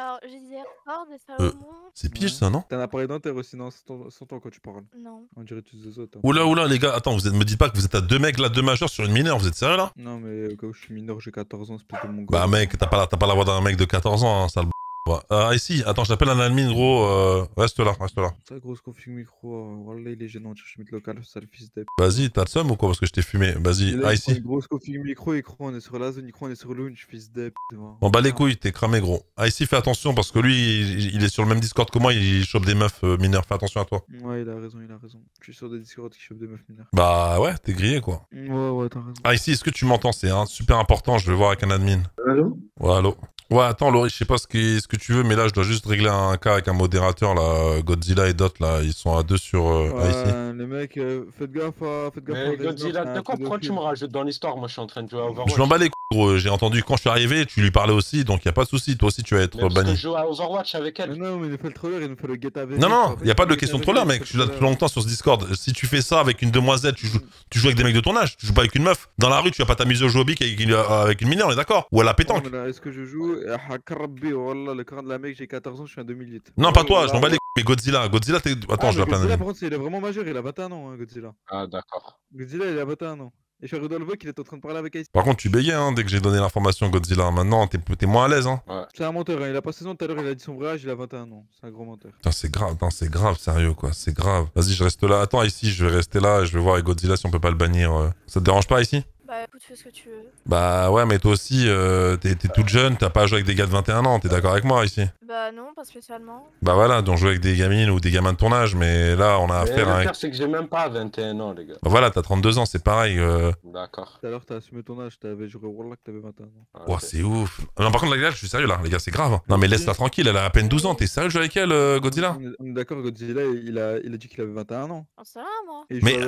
Alors, Euh. C'est pige Ouais. ça, non? T'as un appareil dentaire aussi, non Sans ton- sans toi quand tu parles. Non. On dirait que tu zozotes. hein. Oula, oula, les gars, attends, vous êtes, me dites pas que vous êtes à deux mecs là, deux majeurs sur une mineure, vous êtes sérieux là? Non, mais au cas où je suis mineur, j'ai 14 ans, espèce de mon Bah mec, t'as pas, la- t'as pas la voix d'un mec de 14 ans, hein, sale b***. Euh, ici, attends, je t'appelle un admin, gros. euh, reste là, reste là. Ça, grosse config micro, euh, Wallah, il est gênant. Local, sale fils de. Vas-y, t'as le seum ou quoi Parce que je t'ai fumé. Vas-y, ah il ici. grosse config micro, écran, on est sur la zone, écran, on est sur launch, fils de. On bat les couilles, t'es cramé, gros. Ah ici, fais attention parce que lui, il, il est sur le même Discord que moi, il chope des meufs euh, mineures. Fais attention à toi. Ouais, il a raison, il a raison. Je suis sur des Discord qui chopent des meufs mineures. Bah ouais, t'es grillé quoi. Ouais, ouais, t'as raison. Ah ici, est-ce que tu m'entends? C'est hein, super important, je vais voir avec un admin. Allô? Ouais, allô Ouais, attends, Laurie, je sais pas ce que, ce que tu veux, mais là, je dois juste régler un cas avec un modérateur, là. Godzilla et Dot, là, ils sont à deux sur. euh, ici. Les mecs, euh, faites gaffe à. Faites gaffe à Mais Godzilla, de quoi pourquoi tu me rajoutes dans l'histoire Moi, je suis en train de jouer à Overwatch. Je m'en bats les couilles, gros. J'ai entendu quand je suis arrivé, tu lui parlais aussi, donc y a pas de souci. Toi aussi, tu vas être Mais banni. je joue à Overwatch avec Mais elle. non, mais il nous fait le troller, il nous fait le get avec. Non, non, y a pas de question de troller, mec. Je suis là depuis longtemps sur ce Discord. Si tu fais ça avec une demoiselle, tu joues, tu joues avec des mecs de ton âge, tu joues pas avec une meuf. Dans la rue, tu vas pas t'amuser au jeu avec une, mineure, on est d'accord? Ou à la pétanque. Non, mais là, Est-ce que je joue Ah, Karabbi, Wallah, le cran de la mec, j'ai 14 ans, je suis un 2008. Non, pas toi, je m'en bats les mais Godzilla. Godzilla, t'es. Attends, Ah, je mais l'appelle un Godzilla, par contre, il est vraiment majeur, il a 21 ans, hein, Godzilla. Ah, d'accord. Godzilla, il a 21 ans. Et je suis Rudolph qu'il est en train de parler avec Ice. Par contre, tu bégayais hein, dès que j'ai donné l'information Godzilla. Maintenant, t'es t'es moins à l'aise. Hein. C'est un menteur, hein. il a pas 16 ans tout à l'heure, il a dit son vrai âge, il a 21 ans. C'est un gros menteur. Putain, c'est grave, c'est grave, sérieux, quoi. C'est grave. Vas-y, je reste là. Attends, ici, je vais rester là et je vais voir avec Godzilla si on peut pas le bannir. euh. Ça te dérange pas ici? Bah écoute, fais ce que tu veux. Bah ouais, mais toi aussi, euh, t'es toute jeune, t'as pas joué avec des gars de 21 ans. T'es d'accord avec moi ici Bah non, pas spécialement. Bah voilà, donc jouer avec des gamines ou des gamins de ton âge, mais là, on a affaire à un. le pire, c'est que j'ai même pas 21 ans, les gars. Bah voilà, t'as 32 ans, c'est pareil. euh. D'accord. Tout à l'heure, t'as assumé ton âge, t'avais joué au Warlock, t'avais 21 ans. Ah, ok. c'est ouf. Non, par contre, les gars, je suis sérieux là, les gars, c'est grave. Non, mais laisse-la tranquille, elle a à peine 12 ans. T'es sérieux de jouer avec elle, euh, Godzilla? On est- d'accord, Godzilla, il a, il a dit qu'il avait 21 ans. J'en sais rien, moi. Et Mais-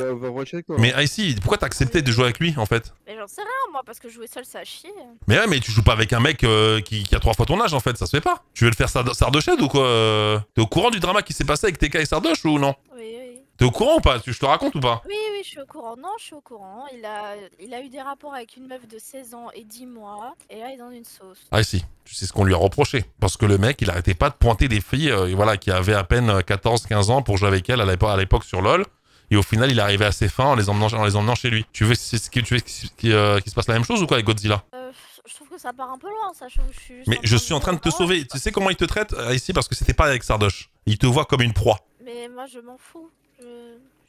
avec toi. Mais Icy, pourquoi t'as accepté de jouer avec lui en fait? J'en sais rien, moi, parce que jouer seul, ça a chier. Mais ouais, mais tu joues pas avec un mec euh, qui, qui a trois fois ton âge en fait, ça se fait pas. Tu veux le faire Sard- Sardoched ou quoi euh? T'es au courant du drama qui s'est passé avec TK et Sardoche ou non? Oui, oui. T'es au courant ou pas? Tu- Je te raconte ou pas? Oui, oui, je suis au courant. Non, je suis au courant. Il a, il a eu des rapports avec une meuf de 16 ans et 10 mois. Et là, il est dans une sauce. Ah si, tu sais ce qu'on lui a reproché. Parce que le mec, il arrêtait pas de pointer des filles euh, voilà, qui avaient à peine 14-15 ans pour jouer avec elle à l'époque sur LoL. Et au final, il est arrivé à ses fins en les emmenant, en les emmenant chez lui. Tu veux, c'est ce qui- tu veux qu'il qui, euh, se passe la même chose ou quoi avec Godzilla? Euh, je trouve que ça part un peu loin, ça. Je, je suis juste Mais je suis en train de te sauver. Tu sais comment il te traite euh, ici? Parce que c'était pas avec Sardoche. Il te voit comme une proie. Mais moi, je m'en fous. Je-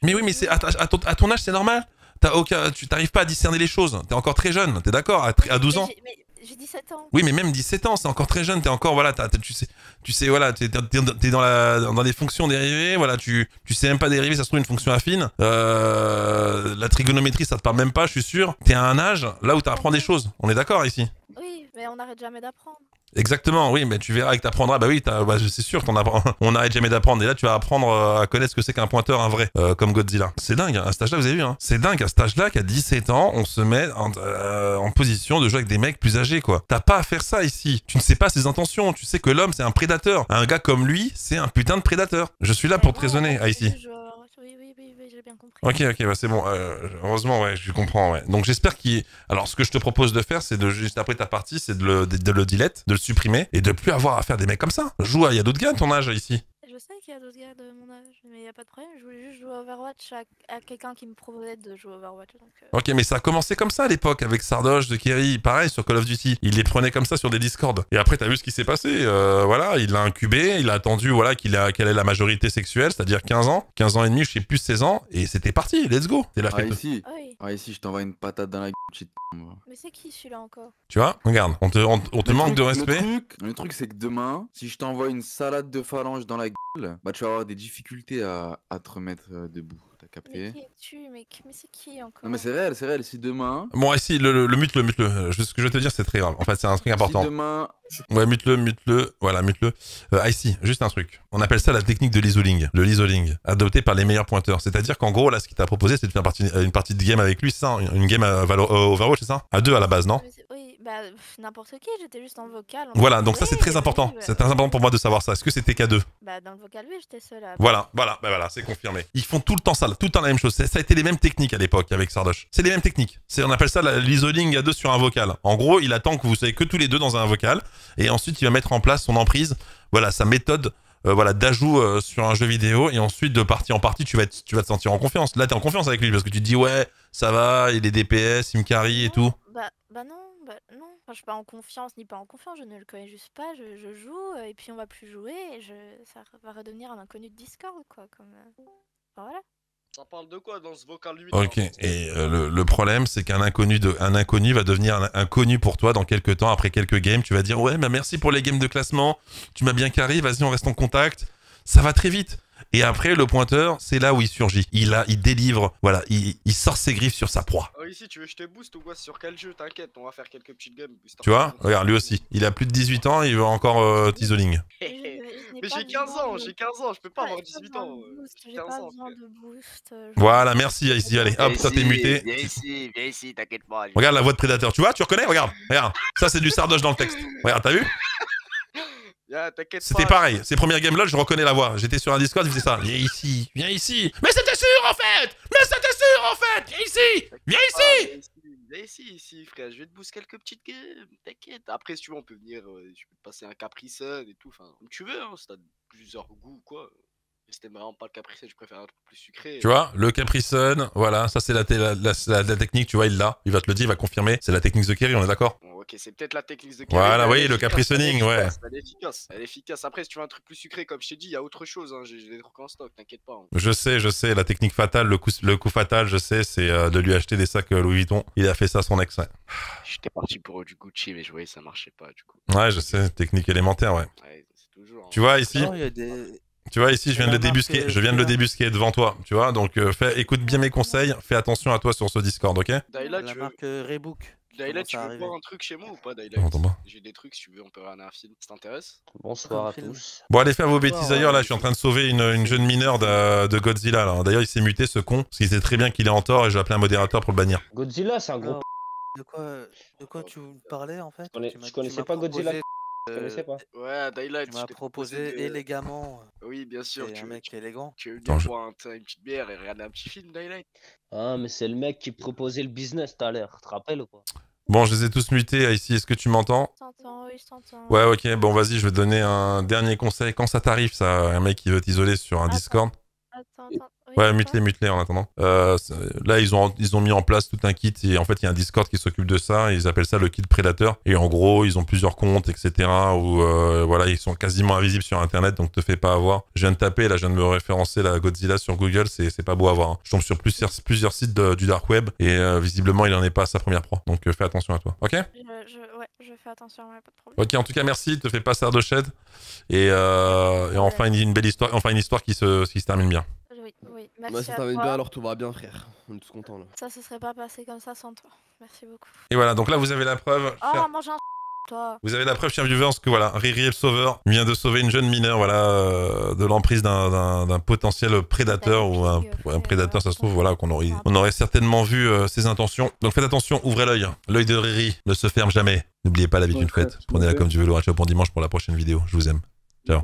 Mais oui, mais c'est à, à ton, à ton âge, c'est normal. T'as aucun, tu t'arrives pas à discerner les choses. T'es encore très jeune. T'es d'accord? À, à 12 Mais ans. Mais j'ai 17 ans. Oui, mais même 17 ans, c'est encore très jeune. T'es encore, voilà, tu sais, tu sais, voilà, t'es dans la, dans des fonctions dérivées. Voilà, tu, tu sais même pas dériver. Ça se trouve une fonction affine. Euh, la trigonométrie, ça te parle même pas, je suis sûr. T'es à un âge là où t'apprends des choses. On est d'accord ici. Oui, mais on n'arrête jamais d'apprendre. Exactement, oui, mais tu verras que t'apprendras. Bah oui, bah, c'est sûr qu'on. On n'arrête jamais d'apprendre. Et là, tu vas apprendre euh, à connaître ce que c'est qu'un pointeur, un vrai, euh, comme Godzilla. C'est dingue, hein, à cet âge-là, vous avez vu, hein. C'est dingue, à cet âge-là, qu'à 17 ans, on se met en, euh, en position de jouer avec des mecs plus âgés, quoi. T'as pas à faire ça ici. Tu ne sais pas ses intentions. Tu sais que l'homme, c'est un prédateur. Un gars comme lui, c'est un putain de prédateur. Je suis là pour te raisonner, je- ici. je- Oui, oui, oui, oui, j'ai Ok, ok, bah c'est bon. euh, heureusement, ouais, je comprends. Ouais. Donc j'espère qu'il. Alors, ce que je te propose de faire, c'est de juste après ta partie, c'est de le, de, de le delete, de le supprimer et de plus avoir à faire des mecs comme ça. Joue à. Il y a d'autres gars de ton âge ici. Je sais qu'il y a d'autres gars de mon âge, mais il n'y a pas de problème. Je voulais juste jouer à Overwatch à, à quelqu'un qui me proposait de jouer à Overwatch. Donc, euh, Ok, mais ça a commencé comme ça à l'époque avec Sardoche, de Kerry, pareil sur Call of Duty. Il les prenait comme ça sur des Discord. Et après, t'as vu ce qui s'est passé. euh, voilà, il l'a incubé, il a attendu voilà qu'il a quelle est la majorité sexuelle, c'est-à-dire 15 ans, 15 ans et demi, je sais plus 16 ans, et c'était parti. Let's go. C'est la Ah, fête. ici. Ah oui, Ah, ici, je t'envoie une patate dans la gueule, mais c'est qui celui-là encore? Tu vois, regarde, on te, on, on te manque truc- de respect. Le truc, le truc, c'est que demain, si je t'envoie une salade de phalange dans la gueule, bah tu vas avoir des difficultés à, à te remettre euh, debout. T'as Mais capté? qui es-tu? Mais, qui- mais c'est qui encore? Non mais c'est réel, c'est réel. Si demain, Bon, ici, le, le, le mute-le, mute-le. Euh, je- Ce que je vais te dire, c'est très grave. En fait, c'est un truc important. si demain, Ouais, mute-le, mute-le. Voilà, mute-le. Euh, ici, juste un truc. On appelle ça la technique de l'isoling. Le l'isoling, adopté par les meilleurs pointeurs. C'est-à-dire qu'en gros, là, ce qu'il t'a proposé, c'est de faire partie, une partie de game avec lui, c'est ça Une une game à Valo- euh, Overwatch, c'est ça? À deux à la base, non? Mais c'est- Oui, Bah, n'importe qui, j'étais juste en vocal. Voilà, donc ça c'est très important. oui, bah, C'est très important pour moi de savoir ça. Est-ce que c'était K2 Bah, dans le vocal, oui, j'étais seule à. Voilà, voilà, bah voilà, c'est confirmé. Ils font tout le temps ça, tout le temps la même chose. Ça a été les mêmes techniques à l'époque avec Sardoche. C'est les mêmes techniques. On appelle ça l'isoling à deux sur un vocal. En gros, il attend que vous soyez que tous les deux dans un vocal, et ensuite il va mettre en place son emprise, voilà, sa méthode. euh, voilà d'ajout euh, sur un jeu vidéo et ensuite de partie en partie tu vas être, tu vas te sentir en confiance là t'es en confiance avec lui parce que tu te dis ouais ça va il est DPS il me carry et tout Bah, bah non, bah non. Enfin, je suis pas en confiance ni pas en confiance, je ne le connais juste pas, je, je joue euh, et puis on va plus jouer et je, ça va redevenir un inconnu de Discord quoi. Comme, euh, enfin, voilà. Ça parle de quoi dans ce vocal 8 Ok. Et euh, le, le problème, c'est qu'un inconnu, de, un inconnu va devenir un inconnu pour toi dans quelques temps. Après quelques games, tu vas dire ouais, bah merci pour les games de classement. Tu m'as bien carré. Vas-y, on reste en contact. Ça va très vite. Et après, le pointeur, c'est là où il surgit. Il a, il délivre. Voilà, il, il sort ses griffes sur sa proie. Oh, ici, tu veux que je te booste ou quoi? Sur quel jeu? T'inquiète, on va faire quelques petites games. booster. Tu vois? Regarde, lui aussi. Il a plus de 18 ans. Il veut encore euh, t'isoling. Mais j'ai 15 besoin ans, j'ai 15 ans, je peux pas Ouais, avoir j'ai pas 18 besoin ans. de euh, boost, j'ai J'ai 15 pas ans, besoin frère. de boost. euh, Voilà, merci ici. Allez, hop, ça t'es muté. Viens ici, viens ici, t'inquiète pas. Regarde la voix de prédateur. Tu vois Tu reconnais? Regarde, regarde. Ça, c'est du sardoche dans le texte. Regarde, t'as vu? Yeah, pas. C'était pareil, ces premières games là, je reconnais la voix. J'étais sur un Discord, il faisait ça. Viens ici, viens ici. Mais c'était sûr en fait Mais c'était sûr en fait Viens ici Viens Ah, ici viens ici, Viens ici, ici, frère, je vais te booster quelques petites games, t'inquiète. Après, si tu veux, on peut venir, euh, je peux te passer un Capri Sun et tout, enfin, comme tu veux, hein, si t'as plusieurs goûts ou quoi. T'aimes vraiment pas le Capri Sun, je préfère un truc plus sucré. Tu vois, le Capri Sun, voilà, ça c'est la, la, la- la- la technique, tu vois, il l'a. Il va te le dire, il va confirmer. C'est la technique The Kerry, on est d'accord? Ok, c'est peut-être la technique de Voilà, oui, le efficace, Capri elle est Sunning, ouais. efficace, Elle est efficace, elle est efficace. Après, si tu veux un truc plus sucré, comme je t'ai dit, il y a autre chose, hein, j'ai des trucs en stock, t'inquiète pas. hein. Je sais, je sais, la technique fatale, le coup, le coup fatal, je sais, c'est euh, de lui acheter des sacs euh, Louis Vuitton. Il a fait ça à son ex, ouais. J'étais parti pour du Gucci, mais je voyais que ça marchait pas, du coup. Ouais, je sais, technique élémentaire, ouais. Ouais, c'est toujours. hein. Tu vois ici Non, il y a des. Tu vois ici, je viens de le La débusquer, euh, je viens de le débusquer devant toi, tu vois. Donc, euh, fais, écoute bien mes conseils, fais attention à toi sur ce Discord, ok? Dayla, la tu veux, marque euh, Reebok. Commence tu veux arriver. voir un truc chez moi ou pas, pas. J'ai des trucs, si tu veux, on peut regarder un film. Ça t'intéresse? Bonsoir à tous. Bon, allez faire vos bêtises ailleurs, là, je suis en train de sauver une, une jeune mineure de, de Godzilla, là. D'ailleurs, il s'est muté, ce con, parce qu'il sait très bien qu'il est en tort et je vais appeler un modérateur pour le bannir. Godzilla, c'est un gros. Alors, de quoi, de quoi tu me parlais en fait? Je connaissais pas Godzilla. euh, connaissais pas Ouais, Dayla, Tu je m'as proposé élégamment. Oui, bien sûr. C'est Tu un mec élégant. tu veux Attends, venir je- boire un- une petite bière et regarder un petit film, Ah, mais c'est le mec qui proposait le business tout à l'heure. Tu te rappelles ou quoi Bon, je les ai tous mutés ici, est-ce que tu m'entends? Je t'entends, oui, je t'entends. Ouais, ok, bon, vas-y, je vais te donner un dernier conseil. Quand ça t'arrive, ça, un mec qui veut t'isoler sur un Attends. Discord, Attends, attends. Ouais, mute-les, mute-les en attendant. Euh, là, ils ont, ils ont mis en place tout un kit et en fait, il y a un Discord qui s'occupe de ça. Ils appellent ça le kit prédateur. Et en gros, ils ont plusieurs comptes, etc. Où euh, voilà, ils sont quasiment invisibles sur Internet, donc te fais pas avoir. Je viens de taper, là, je viens de me référencer la Godzilla sur Google. C'est, c'est pas beau à voir. hein. Je tombe sur plusieurs, plusieurs sites de- du dark web et euh, visiblement, il en est pas à sa première proie. Donc, euh, fais attention à toi. Ok? Je, je, ouais, je fais attention, ouais, pas de problème. Ok, en tout cas, merci. Te fais pas ça de shed. Et, euh, et enfin, une, une belle histoire, enfin, une histoire qui se, qui se termine bien. Merci Bah, ça à t'amène bien, alors tout va bien, frère. On est tous contents là. Ça se serait pas passé comme ça sans toi. Merci beaucoup. Et voilà, donc là, vous avez la preuve. Oh, cher- mange un toi. Vous avez la preuve, chers viewers, que voilà, Riri est le sauveur vient de sauver une jeune mineure, voilà, euh, de l'emprise d'un- potentiel prédateur ou un, un prédateur, ça se trouve, voilà, qu'on aurait, on aurait certainement vu euh, ses intentions. Donc faites attention, ouvrez l'œil. L'œil de Riri ne se ferme jamais. N'oubliez pas la vie d'une fête. Prenez-la comme du vélo. Ciao pour dimanche pour la prochaine vidéo. Je vous aime. Ciao.